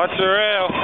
Watch the rail.